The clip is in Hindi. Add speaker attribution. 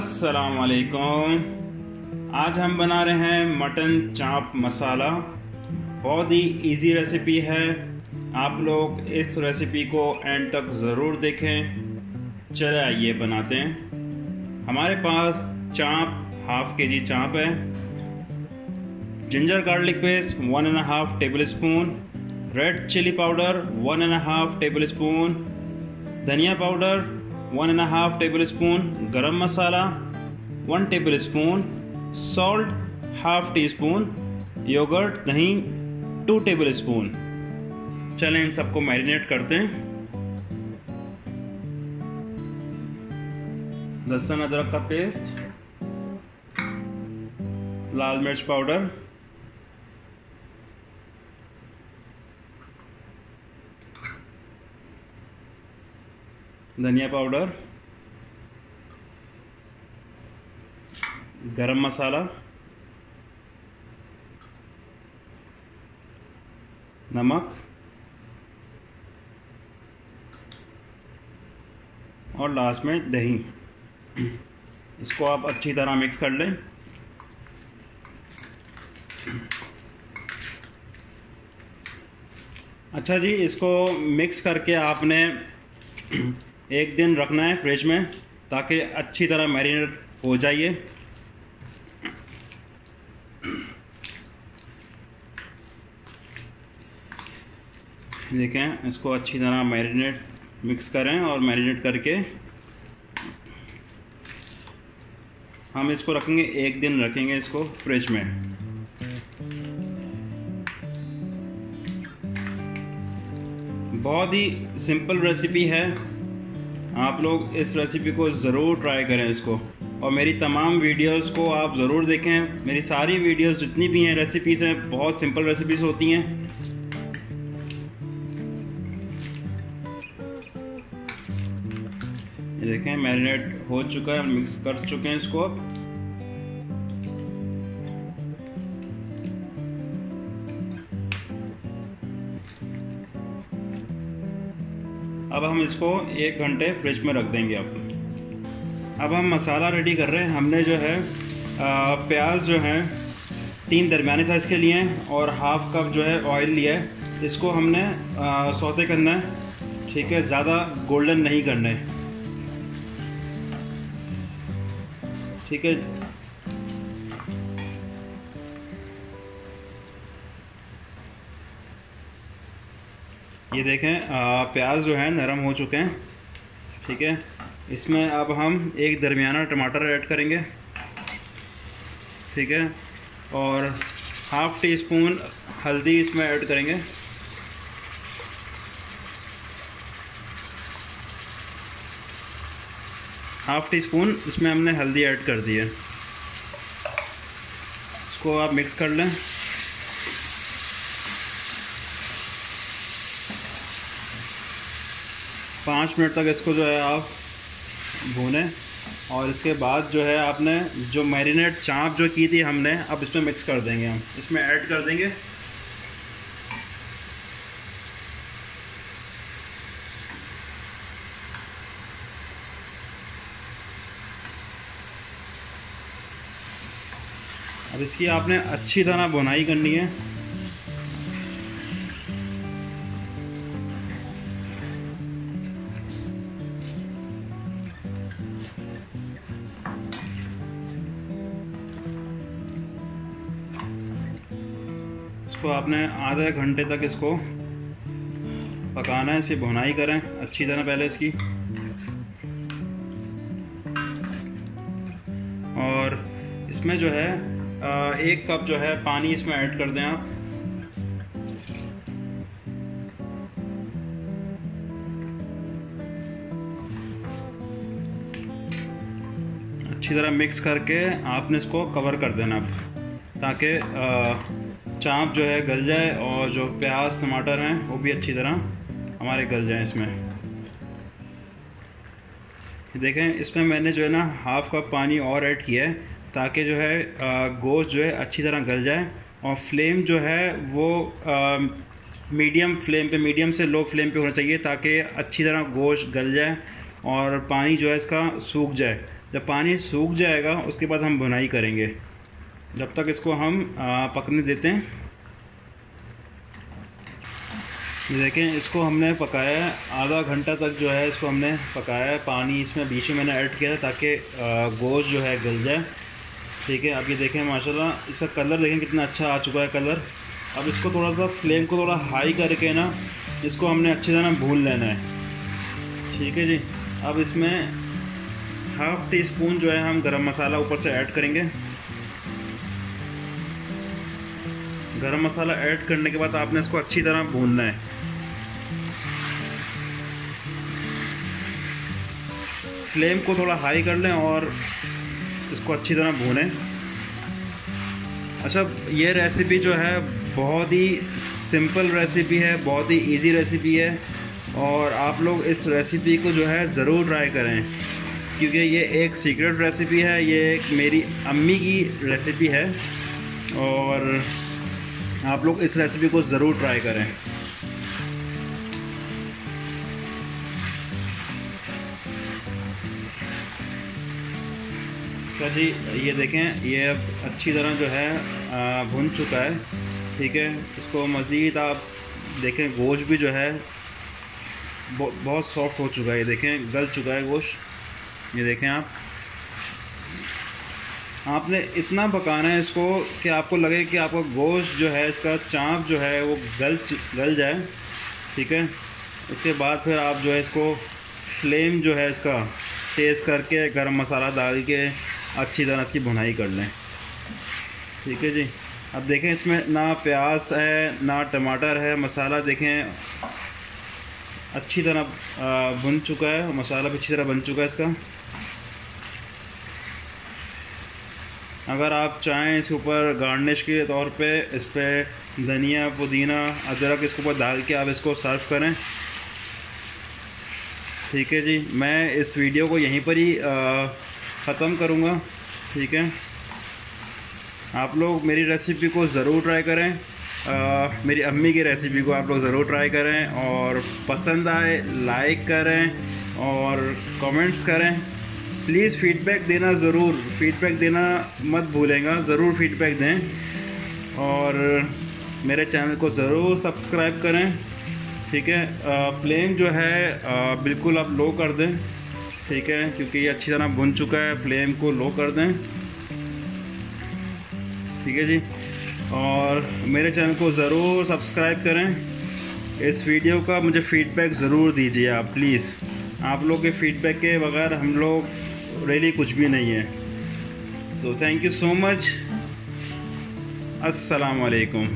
Speaker 1: असलकुम आज हम बना रहे हैं मटन चाप मसाला। बहुत ही इजी रेसिपी है। आप लोग इस रेसिपी को एंड तक ज़रूर देखें। चले आइए बनाते हैं। हमारे पास चाप हाफ़ के जी चाप है। Ginger garlic paste one and half tablespoon red chilli powder one and half tablespoon धनिया powder one and half tablespoon garam masala one tablespoon salt half teaspoon yogurt दही टू टेबल स्पून चलें इन सबको मैरिनेट करते हैं। लहसुन अदरक का पेस्ट लाल मिर्च पाउडर धनिया पाउडर, गरम मसाला, नमक और लास्ट में दही। इसको आप अच्छी तरह मिक्स कर लें। अच्छा जी, इसको मिक्स करके आपने एक दिन रखना है फ्रिज में ताकि अच्छी तरह मैरिनेट हो जाइए। देखें, इसको अच्छी तरह मैरिनेट, मिक्स करें और मैरिनेट करके हम इसको रखेंगे, एक दिन रखेंगे इसको फ्रिज में। बहुत ही सिंपल रेसिपी है। आप लोग इस रेसिपी को ज़रूर ट्राई करें इसको। और मेरी तमाम वीडियोस को आप ज़रूर देखें। मेरी सारी वीडियोस जितनी भी हैं रेसिपीज़ हैं, बहुत सिंपल रेसिपीज़ होती हैं। देखें मैरिनेट हो चुका है मिक्स कर चुके हैं इसको अब अब हम इसको एक घंटे फ्रिज में रख देंगे अब। अब हम मसाला रेडी कर रहे हैं। हमने जो है प्याज जो है, तीन दरमियाने साइज़ के लिए हैं और हाफ़ कप जो है ऑयल लिया है। इसको हमने सौते करना है। ठीक है, ज़्यादा गोल्डन नहीं करना है। ठीक है ये देखें प्याज जो है नरम हो चुके हैं। ठीक है? इसमें अब हम एक दरमियाना टमाटर ऐड करेंगे। ठीक है? और हाफ़ टी स्पून हल्दी इसमें ऐड करेंगे। हाफ़ टी स्पून इसमें हमने हल्दी ऐड कर दी है। इसको आप मिक्स कर लें। पाँच मिनट तक इसको जो है आप भूनें और इसके बाद जो है आपने जो मैरिनेट चाँप जो की थी हमने, अब इसमें मिक्स कर देंगे हम। इसमें ऐड कर देंगे। अब इसकी आपने अच्छी तरह बुनाई करनी है। इसको आपने आधे घंटे तक इसको पकाना है, इसे भुनाई करें, अच्छी तरह पहले इसकी। और इसमें जो है एक कप जो है पानी इसमें ऐड कर दें आप। अच्छी तरह मिक्स करके आपने इसको कवर कर देना ताकि चाप जो है, गल जाए और जो प्याज, टमाटर हैं, वो भी अच्छी तरह हमारे गल जाएँ इसमें। देखें, इसमें मैंने जो है ना, हाफ़ कप पानी और ऐड किया है, ताकि जो है गोश्त जो है, अच्छी तरह गल जाए। और फ्लेम जो है, वो मीडियम फ्लेम पे, मीडियम से लो फ्लेम पे होना चाहिए, ताकि अच्छी तरह गोश्त गल जाए और पानी जो है, इसका सूख जाए। जब पानी सूख जाएगा, उसके बाद हम बुनाई करेंगे। जब तक इसको हम पकने देते हैं। देखें, इसको हमने पकाया है, आधा घंटा तक जो है इसको हमने पकाया है। पानी इसमें बीच में मैंने ऐड किया ताकि गोश्त जो है गल जाए। ठीक है, अब ये देखें, माशाल्लाह, इसका कलर देखें कितना अच्छा आ चुका है कलर। अब इसको थोड़ा सा फ्लेम को थोड़ा हाई करके ना, इसको हमने अच्छे से ना भून लेना है। ठीक है जी, अब इसमें हाफ़ टी स्पून जो है हम गरम मसाला ऊपर से ऐड करेंगे। गरम मसाला ऐड करने के बाद आपने इसको अच्छी तरह भूनना है। फ्लेम को थोड़ा हाई कर लें और इसको अच्छी तरह भूनें। अच्छा ये रेसिपी जो है, बहुत ही सिंपल रेसिपी है, बहुत ही इजी रेसिपी है और आप लोग इस रेसिपी को जो है, ज़रूर ट्राई करें। क्योंकि ये एक सीक्रेट रेसिपी है, ये एक मेरी अम्मी की रेसिपी है और आप लोग इस रेसिपी को ज़रूर ट्राई करें। जी, ये देखें, ये अब अच्छी तरह जो है भुन चुका है। ठीक है? इसको मज़ीद आप देखें, गोश्त भी जो है बहुत सॉफ्ट हो चुका है। ये देखें, गल चुका है गोश्त। ये देखें आप। आपने इतना पकाना है इसको कि आपको लगे कि आपका गोश्त जो है, इसका चाँप जो है, वो गल गल जाए। ठीक है? उसके बाद फिर आप जो है इसको फ्लेम जो है इसका तेज़ करके, गरम मसाला डाल के अच्छी तरह इसकी भुनाई कर लें। ठीक है जी? अब देखें इसमें ना प्याज है, ना टमाटर है। मसाला देखें, अच्छी तरह भुन चुका है। मसाला भी अच्छी तरह बन चुका है इसका। अगर आप चाहें इसके ऊपर गार्निश के तौर पे इस पर धनिया पुदीना अदरक इसके ऊपर डाल के आप इसको सर्व करें। ठीक है जी मैं इस वीडियो को यहीं पर ही ख़त्म करूँगा। ठीक है? आप लोग मेरी रेसिपी को ज़रूर ट्राई करें। आ, मेरी अम्मी की रेसिपी को आप लोग ज़रूर ट्राई करें और पसंद आए लाइक करें और कमेंट्स करें। प्लीज़ फ़ीडबैक देना ज़रूर फ़ीडबैक देना मत भूलेंगा, ज़रूर फ़ीडबैक दें। और मेरे चैनल को ज़रूर सब्सक्राइब करें, ठीक है? फ्लेम जो है बिल्कुल आप लो कर दें, ठीक है? क्योंकि ये अच्छी तरह बुन चुका है फ्लेम को लो कर दें। ठीक है जी? और मेरे चैनल को ज़रूर सब्सक्राइब करें। इस वीडियो का मुझे फ़ीडबैक ज़रूर दीजिए आप प्लीज़ आप लोग के फ़ीडबैक के बगैर हम लोग रेली कुछ भी नहीं है। तो थैंक यू सो मच अस्सलाम वालेकुम